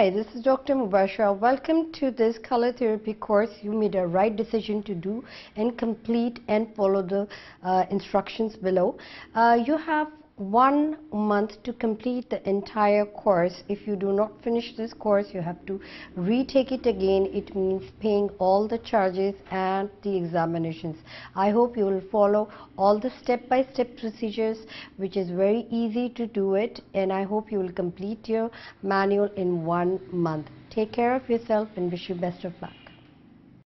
Hi, this is Dr. Mubashara. Welcome to this color therapy course. You made a right decision to do and complete and follow the uh, instructions below. Uh, you have one month to complete the entire course. If you do not finish this course, you have to retake it again. It means paying all the charges and the examinations. I hope you will follow all the step-by-step -step procedures, which is very easy to do it. And I hope you will complete your manual in one month. Take care of yourself and wish you best of luck.